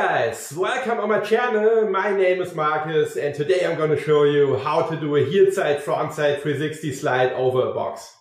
Guys, welcome on my channel. My name is Markus and today I'm going to show you how to do a heel side front side 360 slide over a box.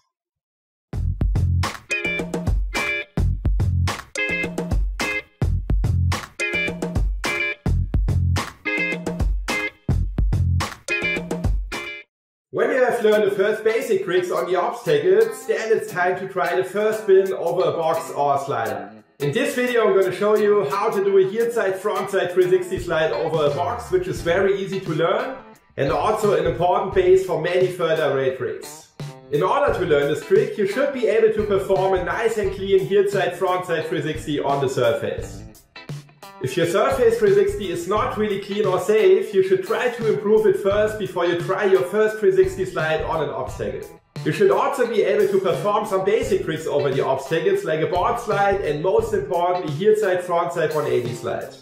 Learned the first basic tricks on the obstacles, then it's time to try the first spin over a box or a slider. In this video I'm going to show you how to do a heel side front side 360 slide over a box, which is very easy to learn and also an important base for many further rail tricks. In order to learn this trick, you should be able to perform a nice and clean heel side front side 360 on the surface. If your surface 360 is not really clean or safe, you should try to improve it first before you try your first 360 slide on an obstacle. You should also be able to perform some basic tricks over the obstacles like a board slide and most importantly heel side front side 180 slide.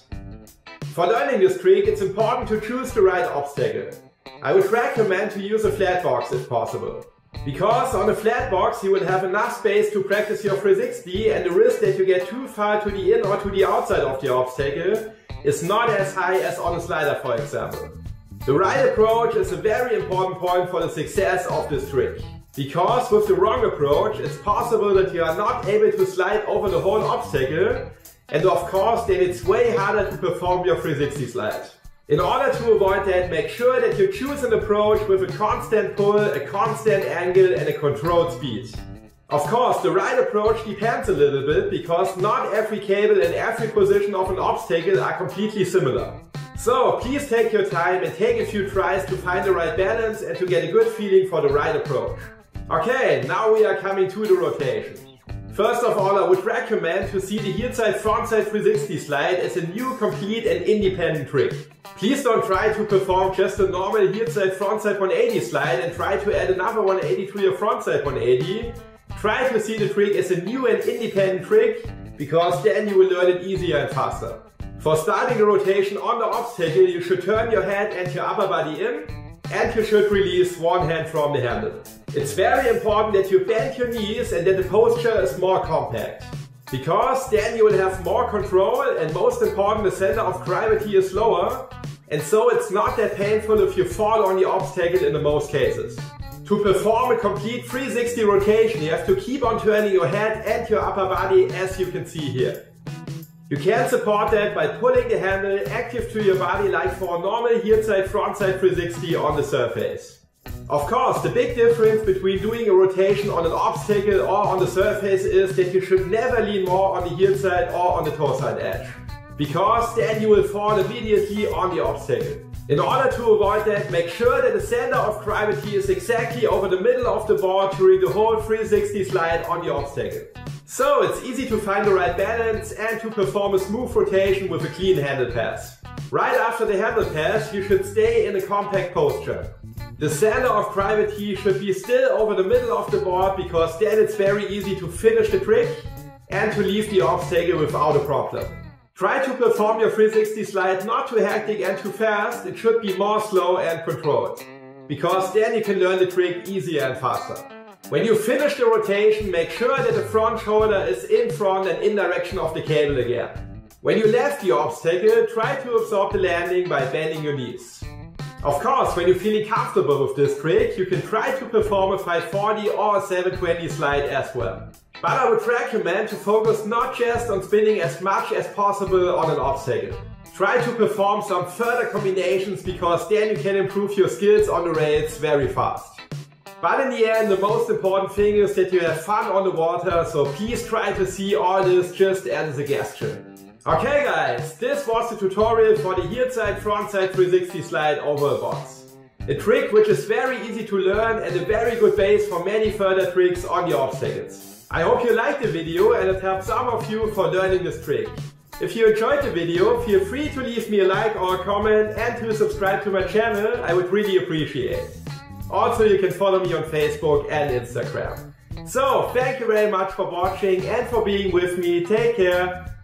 For learning this trick it's important to choose the right obstacle. I would recommend to use a flat box if possible. Because on a flat box you will have enough space to practice your 360 and the risk that you get too far to the in or to the outside of the obstacle is not as high as on a slider for example. The right approach is a very important point for the success of this trick. Because with the wrong approach, it's possible that you are not able to slide over the whole obstacle, and of course then it's way harder to perform your 360 slide. In order to avoid that, make sure that you choose an approach with a constant pull, a constant angle and a controlled speed. Of course, the right approach depends a little bit because not every cable and every position of an obstacle are completely similar. So please take your time and take a few tries to find the right balance and to get a good feeling for the right approach. Okay, now we are coming to the rotation. First of all, I would recommend to see the heel side front side 360 slide as a new complete and independent trick. Please don't try to perform just a normal heel side front side 180 slide and try to add another 180 to your front side 180. Try to see the trick as a new and independent trick because then you will learn it easier and faster. For starting a rotation on the obstacle, you should turn your head and your upper body in and you should release one hand from the handle. It's very important that you bend your knees and that the posture is more compact. Because then you will have more control and most important the center of gravity is lower and so it's not that painful if you fall on the obstacle in the most cases. To perform a complete 360 rotation you have to keep on turning your head and your upper body as you can see here. You can support that by pulling the handle active to your body like for a normal heel side front side 360 on the surface. Of course, the big difference between doing a rotation on an obstacle or on the surface is that you should never lean more on the heel side or on the toe side edge. Because then you will fall immediately on the obstacle. In order to avoid that, make sure that the center of gravity is exactly over the middle of the board during the whole 360 slide on the obstacle. So it's easy to find the right balance and to perform a smooth rotation with a clean handle pass. Right after the handle pass, you should stay in a compact posture. The center of gravity should be still over the middle of the board because then it's very easy to finish the trick and to leave the obstacle without a problem. Try to perform your 360 slide not too hectic and too fast, it should be more slow and controlled. Because then you can learn the trick easier and faster. When you finish the rotation, make sure that the front shoulder is in front and in direction of the cable again. When you left the obstacle, try to absorb the landing by bending your knees. Of course, when you're feeling comfortable with this trick, you can try to perform a 540 or a 720 slide as well. But I would recommend to focus not just on spinning as much as possible on an obstacle. Try to perform some further combinations because then you can improve your skills on the rails very fast. But in the end, the most important thing is that you have fun on the water, so please try to see all this just as a suggestion. Okay guys, this was the tutorial for the heel side front side 360 slide over box. A trick which is very easy to learn and a very good base for many further tricks on the obstacles. I hope you liked the video and it helped some of you for learning this trick. If you enjoyed the video, feel free to leave me a like or a comment and to subscribe to my channel, I would really appreciate. Also, you can follow me on Facebook and Instagram. So, thank you very much for watching and for being with me. Take care.